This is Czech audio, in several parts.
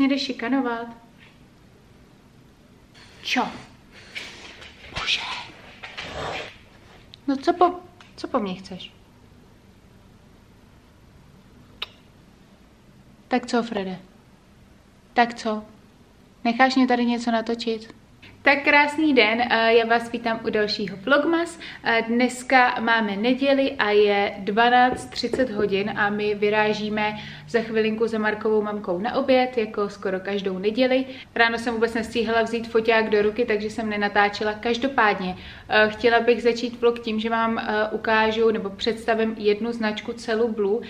Zase mě jdeš šikanovat? Čo? Bože. No co po, co po mně chceš? Tak co, Frede? Tak co? Necháš mě tady něco natočit? Tak krásný den, eh, já vás vítám u dalšího Vlogmas. Eh, Dneska máme neděli a je 12.30 hodin a my vyrážíme za chvilinku za Markovou mamkou na oběd, jako skoro každou neděli. Ráno jsem vůbec nestíhala vzít foťák do ruky, takže jsem nenatáčela. Každopádně eh, chtěla bych začít vlog tím, že vám ukážu nebo představím jednu značku Celu Blue.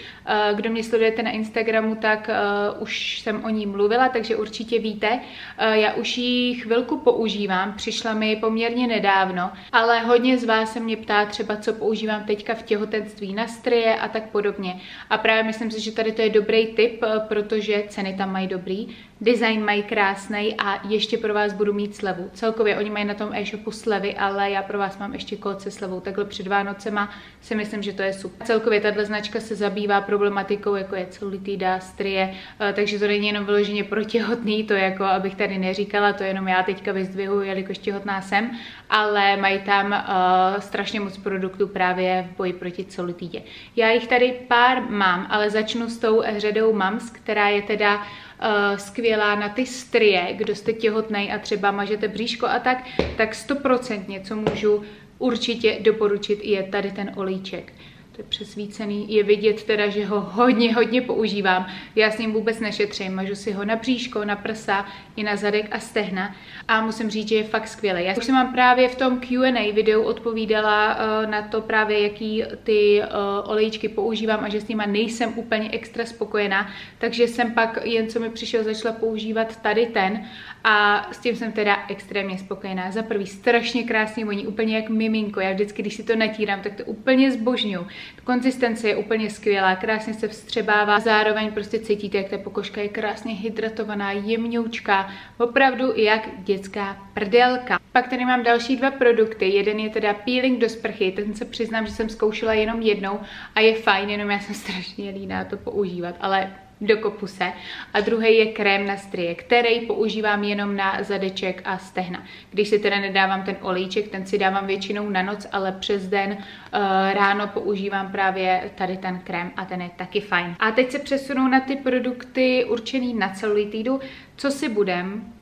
Kdo mě sledujete na Instagramu, tak už jsem o ní mluvila, takže určitě víte. Já už ji chvilku používám používám, přišla mi poměrně nedávno, ale hodně z vás se mě ptá třeba, co používám teďka v těhotenství na strie a tak podobně. A právě myslím si, že tady to je dobrý tip, protože ceny tam mají dobrý, design mají krásný a ještě pro vás budu mít slevu. Celkově oni mají na tom e-shopu slevy, ale já pro vás mám ještě kód se slevou. Takhle před Vánocema si myslím, že to je super. Celkově tato značka se zabývá problematikou, jako je celulitida, strie, eh, takže to není jenom vyloženě pro těhotný, to jako, abych tady neříkala, to jenom já teďka vyzdvihuji, jelikož těhotná jsem, ale mají tam uh, strašně moc produktů právě v boji proti celulitidě. Já jich tady pár mám, ale začnu s tou řadou MAMS, která je teda uh, skvělá na ty strie, kdo jste těhotnej a třeba mažete bříško a tak, tak stoprocentně, co můžu určitě doporučit, je tady ten olejček je přesvícený. Je vidět teda, že ho hodně, hodně používám. Já s ním vůbec nešetřím. Mažu si ho na bříško, na prsa, i na zadek a stehna. A musím říct, že je fakt skvělý. Já už jsem vám právě v tom Q&A videu odpovídala uh, na to právě, jaký ty uh, olejčky používám a že s nima nejsem úplně extra spokojená. Takže jsem pak, jen co mi přišel, začala používat tady ten a s tím jsem teda extrémně spokojená. Za prvý strašně krásný voní, úplně jak miminko. Já vždycky, když si to natírám, tak to úplně zbožňuju. Konzistence je úplně skvělá, krásně se vstřebává, zároveň prostě cítíte, jak ta pokožka je krásně hydratovaná, jemňoučká, opravdu jak dětská prdelka. Pak tady mám další dva produkty, jeden je teda peeling do sprchy, ten se přiznám, že jsem zkoušela jenom jednou a je fajn, jenom já jsem strašně líná to používat, ale do kopuse a druhý je krém na strie, který používám jenom na zadeček a stehna. Když si teda nedávám ten olejček, ten si dávám většinou na noc, ale přes den uh, ráno používám právě tady ten krém a ten je taky fajn. A teď se přesunu na ty produkty určený na celulitidu. Co si budem?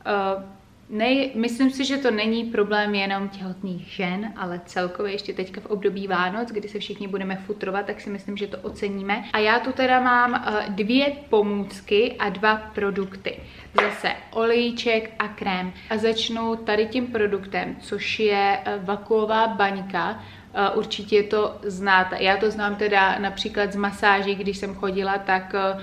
Nej, myslím si, že to není problém jenom těhotných žen, ale celkově ještě teďka v období Vánoc, kdy se všichni budeme futrovat, tak si myslím, že to oceníme. A já tu teda mám uh, dvě pomůcky a dva produkty. Zase olejček a krém. A začnu tady tím produktem, což je uh, vakuová baňka určitě to znáte. Já to znám teda například z masáží, když jsem chodila, tak uh,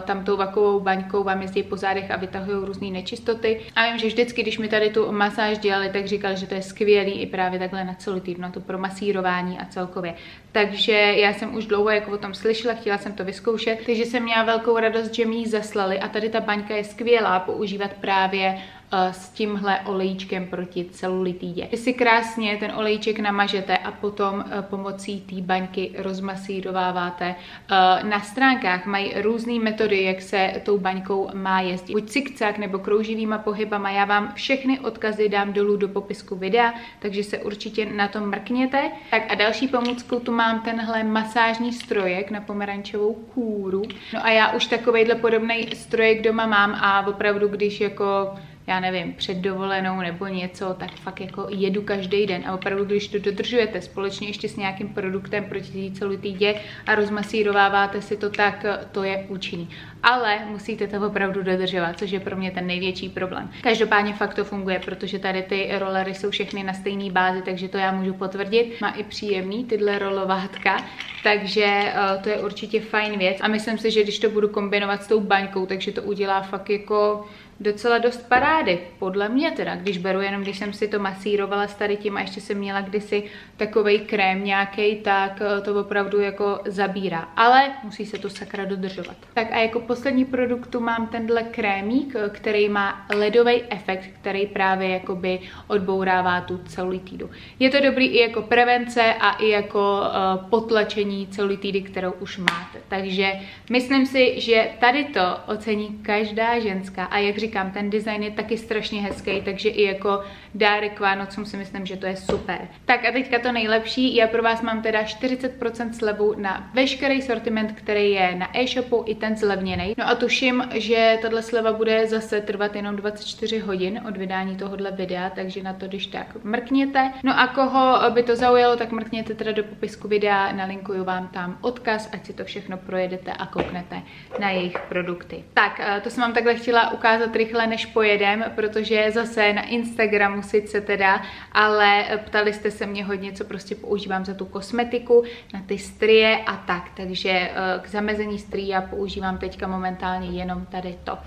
tam tou vakovou baňkou vám jezdí po zádech a vytahují různé nečistoty. A vím, že vždycky, když mi tady tu masáž dělali, tak říkali, že to je skvělý i právě takhle na celý týdno, na to pro masírování a celkově. Takže já jsem už dlouho jako o tom slyšela, chtěla jsem to vyzkoušet, takže jsem měla velkou radost, že mi ji zaslali a tady ta baňka je skvělá používat právě Eh, s tímhle olejčkem proti celulitidě. Vy si krásně ten olejček namažete a potom eh, pomocí té baňky rozmasírováváte. Eh, na stránkách mají různé metody, jak se tou baňkou má jezdit. Buď cikcak nebo krouživýma pohybama. Já vám všechny odkazy dám dolů do popisku videa, takže se určitě na to mrkněte. Tak a další pomůckou tu mám tenhle masážní strojek na pomerančovou kůru. No a já už takovejhle podobný strojek doma mám a opravdu, když jako já nevím, před dovolenou nebo něco, tak fakt jako jedu každý den. A opravdu, když to dodržujete společně ještě s nějakým produktem proti celulitidě a rozmasírováváte si to, tak to je účinný. Ale musíte to opravdu dodržovat, což je pro mě ten největší problém. Každopádně fakt to funguje, protože tady ty rolery jsou všechny na stejné bázi, takže to já můžu potvrdit. Má i příjemný tyhle rolovátka, takže uh, to je určitě fajn věc. A myslím si, že když to budu kombinovat s tou baňkou, takže to udělá fakt jako docela dost parády, podle mě teda, když beru jenom, když jsem si to masírovala s tady tím a ještě jsem měla kdysi takovej krém nějaký, tak eh, to opravdu jako zabírá, ale musí se to sakra dodržovat. Tak a jako poslední produktu mám tenhle krémík, eh, který má ledový efekt, který právě jakoby odbourává tu celulitídu. Je to dobrý i jako prevence a i jako uh, potlačení celulitidy, kterou už máte. Takže myslím si, že tady to ocení každá ženská a jak říkám, ten design je taky strašně hezký, takže i jako dárek Vánocům si myslím, že to je super. Tak a teďka to nejlepší, já pro vás mám teda 40% slevu na veškerý sortiment, který je na e-shopu, i ten zlevněný. No a tuším, že tahle sleva bude zase trvat jenom 24 hodin od vydání tohohle videa, takže na to když tak mrkněte. No a koho by to zaujalo, tak mrkněte teda do popisku videa, nalinkuju vám tam odkaz, ať si to všechno projedete a kouknete na jejich produkty. Tak, eh, to jsem vám takhle chtěla ukázat rychle, než pojedem, protože zase na Instagramu sice teda, ale ptali jste se mě hodně, co prostě používám za tu kosmetiku, na ty strie a tak, takže eh, k zamezení strí já používám teďka momentálně jenom tady to.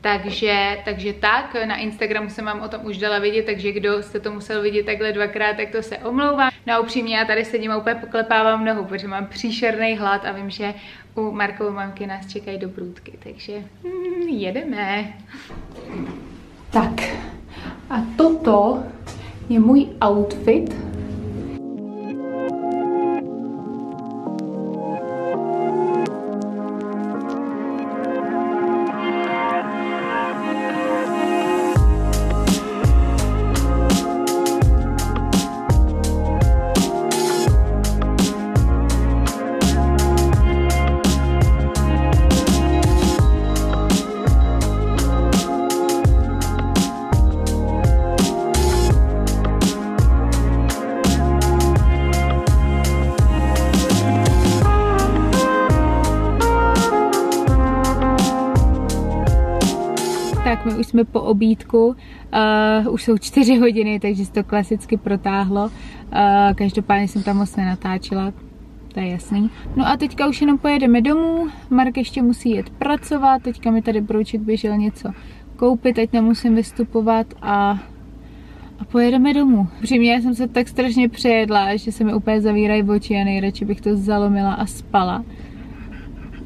Takže, takže tak, na Instagramu jsem vám o tom už dala vidět, takže kdo jste to musel vidět takhle dvakrát, tak to se omlouvám. No upřímně, já tady sedím a úplně poklepávám nohu, protože mám příšerný hlad a vím, že u Markové mamky nás čekají dobrůdky, takže hmm, jedeme. Tak a toto je můj outfit jsme po obídku, uh, už jsou čtyři hodiny, takže se to klasicky protáhlo. Uh, každopádně jsem tam moc nenatáčela, to je jasný. No a teďka už jenom pojedeme domů, Mark ještě musí jet pracovat, teďka mi tady Brouček běžel něco koupit, ať nemusím vystupovat a, a pojedeme domů. Přímě jsem se tak strašně přejedla, že se mi úplně zavírají oči a nejradši bych to zalomila a spala.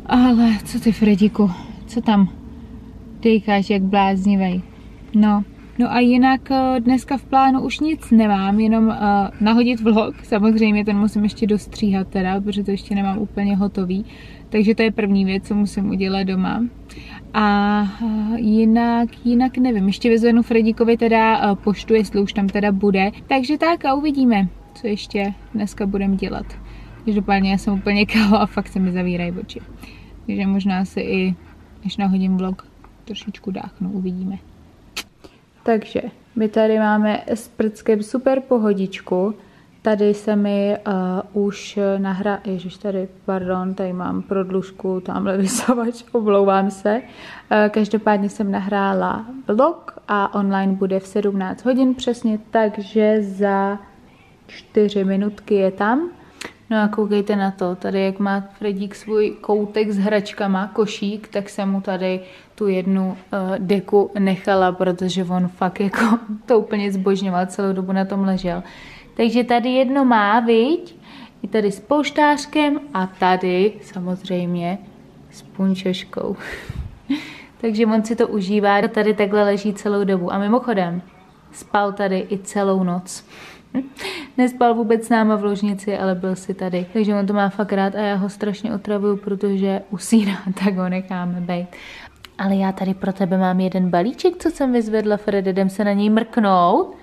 Ale co ty Frediku, co tam? Dejcháš jak bláznivej. No, no a jinak eh, dneska v plánu už nic nemám, jenom uh, nahodit vlog, samozřejmě ten musím ještě dostříhat teda, protože to ještě nemám úplně hotový, takže to je první věc, co musím udělat doma. A uh, jinak, jinak nevím, ještě vyzvenu Fredíkovi teda uh, poštu, jestli už tam teda bude, takže tak a uvidíme, co ještě dneska budem dělat. Každopádně já jsem úplně kalo a fakt se mi zavírají oči. Takže možná si i, než nahodím vlog, trošičku dáchnu, uvidíme. Takže my tady máme s prckem super pohodičku. Tady se mi uh, už nahrá, ježiš, tady, pardon, tady mám prodlužku, tamhle vysavač, oblouvám se. Uh, každopádně jsem nahrála vlog a online bude v 17 hodin přesně, takže za 4 minutky je tam. No a koukejte na to, tady jak má Fredík svůj koutek s hračkama, košík, tak jsem mu tady tu jednu uh, deku nechala, protože on fakt jako to úplně zbožňoval, celou dobu na tom ležel. Takže tady jedno má, viď? I tady s pouštářkem a tady samozřejmě s punčoškou. Takže on si to užívá, tady takhle leží celou dobu. A mimochodem, spal tady i celou noc. Nespal vůbec s náma v ložnici, ale byl si tady. Takže on to má fakt rád a já ho strašně otravuju, protože usíná, tak ho necháme být. Ale já tady pro tebe mám jeden balíček, co jsem vyzvedla, Fred, jdem se na něj mrknout.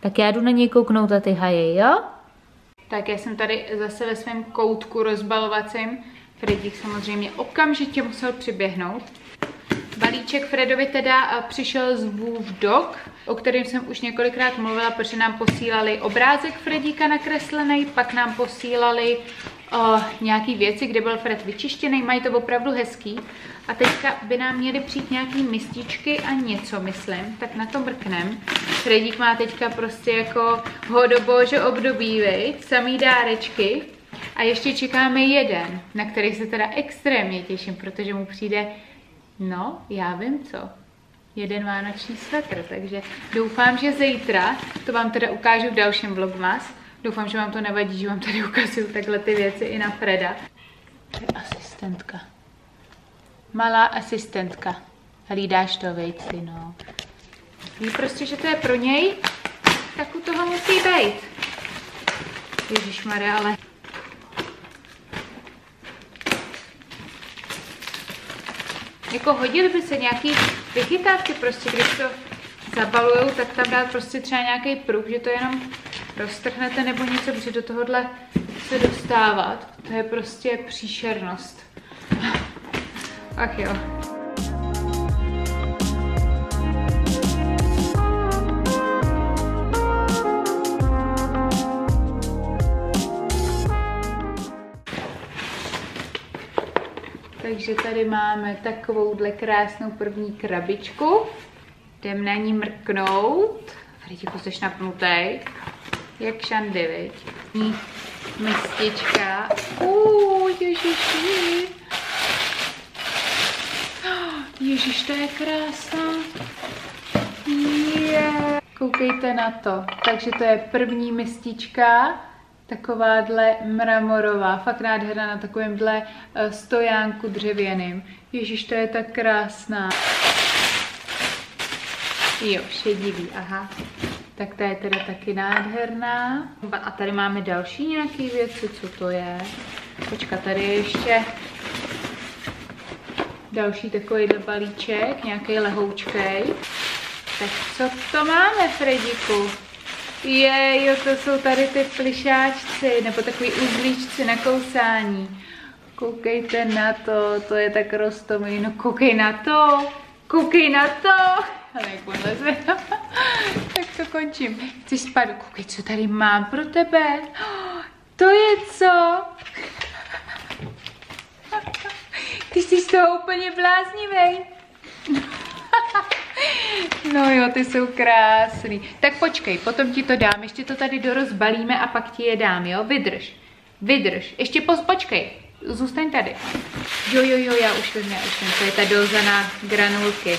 Tak já jdu na něj kouknout a ty haje, jo? Tak já jsem tady zase ve svém koutku rozbalovacím. Fredík samozřejmě okamžitě musel přiběhnout. Balíček Fredovi teda eh, přišel z Wolf Dog, o kterém jsem už několikrát mluvila, protože nám posílali obrázek Fredíka nakreslený, pak nám posílali uh, nějaký věci, kde byl Fred vyčištěný, mají to opravdu hezký. A teďka by nám měly přijít nějaký mističky a něco, myslím, tak na to mrknem. Fredík má teďka prostě jako hodobože období, viď? samý dárečky. A ještě čekáme jeden, na který se teda extrémně těším, protože mu přijde, no, já vím co. jeden vánoční svetr, takže doufám, že zítra, to vám teda ukážu v dalším vlogmas, doufám, že vám to nevadí, že vám tady ukazuju takhle ty věci i na Freda. To je asistentka. Malá asistentka. Hlídáš to vejci, no. Ví prostě, že to je pro něj, tak u toho musí být. Ježišmarja, ale Jako hodili by se nějaký vychytávky prostě, když to zabalujou, tak tam dát prostě třeba nějaký pruh, že to jenom roztrhnete nebo něco, protože do tohohle se dostávat, to je prostě příšernost. Ach jo. Takže tady máme takovouhle krásnou první krabičku. Jdem na ní mrknout. Fridiku, jsi napnutý. Jak šandy, viď? Mistička. Uuu, ježiši. Ježiš, to je krásná. Yeah. Koukejte na to. Takže to je první mistička takováhle mramorová, fakt nádherná na takovémhle eh, stojánku dřevěným. Ježíš, to je tak krásná. Jo, šedivý, aha. Tak ta je teda taky nádherná. A tady máme další nějaké věci, co to je? Počka, tady je ještě další takovýhle balíček, nějaký lehoučkej. Tak co to máme, Frediku? Je, jo, to jsou tady ty plišáčci, nebo takový uzlíčci na kousání. Koukejte na to, to je tak rostomý, no koukej na to, koukej na to. Ale jak on leze, tak to končím. Chci spát, koukej, co tady mám pro tebe. To je co? Ty jsi z toho úplně bláznivej. No jo, ty jsou krásný. Tak počkej, potom ti to dám, ještě to tady dorozbalíme a pak ti je dám, jo? Vydrž, vydrž. Ještě pos, počkej, zůstaň tady. Jo, jo, jo, já už vím, já už vím, to je ta doza na granulky.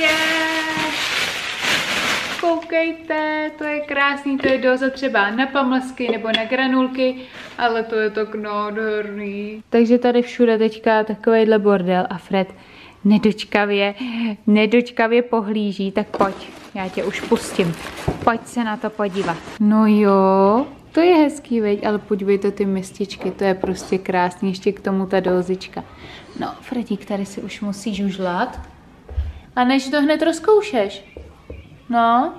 Yeah. Koukejte, to je krásný, to je doza třeba na pamlsky nebo na granulky, ale to je tak nádherný. Takže tady všude teďka takovýhle bordel a Fred nedočkavě, nedočkavě pohlíží, tak pojď, já tě už pustím. Pojď se na to podívat. No jo, to je hezký, veď, ale podívejte ty mističky, to je prostě krásný, ještě k tomu ta dozička. No, Fredík, tady si už musíš užlat. A než to hned rozkoušeš. No.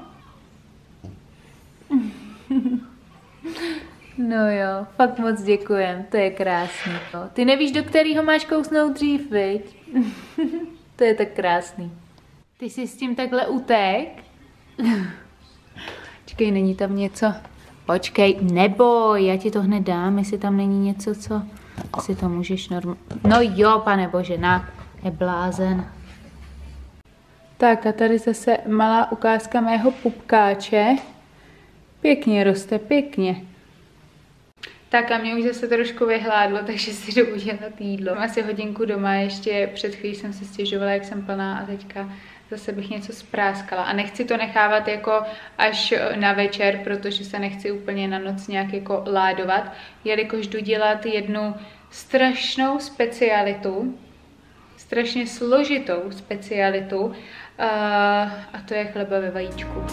No jo, fakt moc děkujem, to je krásný. Ty nevíš, do kterého máš kousnout dřív, viď? To je tak krásný. Ty jsi s tím takhle utek? Čekej, není tam něco? Počkej, neboj, já ti to hned dám, jestli tam není něco, co si to můžeš normálně... No jo, pane bože, na, je blázen. Tak a tady zase malá ukázka mého pupkáče. Pěkně roste, pěkně. Tak a mě už zase trošku vyhládlo, takže si jdu udělat jídlo. Asi hodinku doma, ještě před chvílí jsem se stěžovala, jak jsem plná a teďka zase bych něco spráskala. A nechci to nechávat jako až na večer, protože se nechci úplně na noc nějak jako ládovat, jelikož jdu dělat jednu strašnou specialitu, strašně složitou specialitu, a to je chleba ve vajíčku.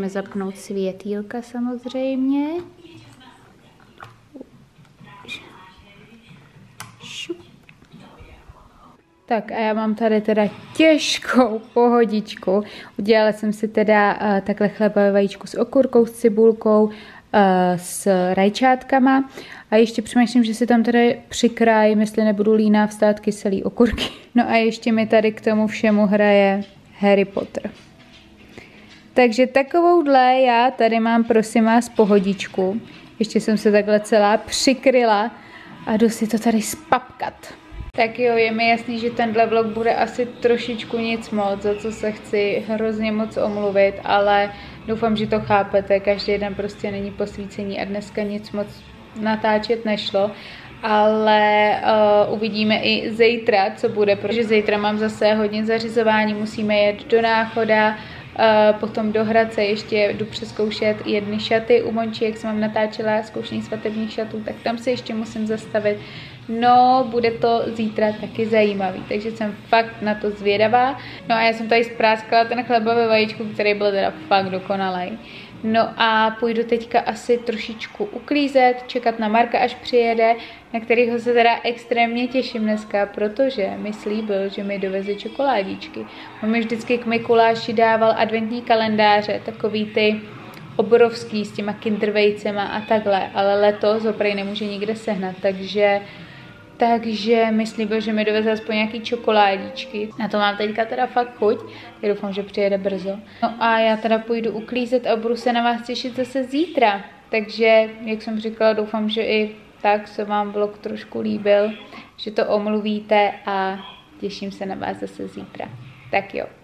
Musíme zapnout světýlka samozřejmě. Šup. Tak a já mám tady teda těžkou pohodičku. Udělala jsem si teda uh, takhle chlebové vajíčku s okurkou, s cibulkou, uh, s rajčátkama a ještě přemýšlím, že si tam tady přikrájím, jestli nebudu líná vstát kyselý okurky. No a ještě mi tady k tomu všemu hraje Harry Potter. Takže takovouhle já tady mám prosím vás pohodičku. Ještě jsem se takhle celá přikryla a jdu si to tady spapkat. Tak jo, je mi jasný, že tenhle vlog bude asi trošičku nic moc, za co se chci hrozně moc omluvit, ale doufám, že to chápete, každý den prostě není posvícení a dneska nic moc natáčet nešlo, ale uh, uvidíme i zítra, co bude, protože zítra mám zase hodně zařizování, musíme jet do náchoda, potom do Hradce ještě jdu přeskoušet jedny šaty u Monči, jak jsem vám natáčela zkoušení svatebních šatů, tak tam se ještě musím zastavit. No, bude to zítra taky zajímavý, takže jsem fakt na to zvědavá. No a já jsem tady zpráskala ten chleba ve vajíčku, který byl teda fakt dokonalý. No a půjdu teďka asi trošičku uklízet, čekat na Marka, až přijede, na kterého se teda extrémně těším dneska, protože mi slíbil, že mi doveze čokoládičky. On mi vždycky k Mikuláši dával adventní kalendáře, takový ty obrovský s těma kindervejcema a takhle, ale letos ho prej nemůže nikde sehnat, takže takže mi slíbil, že mi doveze aspoň nějaký čokoládičky. Na to mám teďka teda fakt chuť, já doufám, že přijede brzo. No a já teda půjdu uklízet a budu se na vás těšit zase zítra. Takže, jak jsem říkala, doufám, že i tak se vám vlog trošku líbil, že to omluvíte a těším se na vás zase zítra. Tak jo.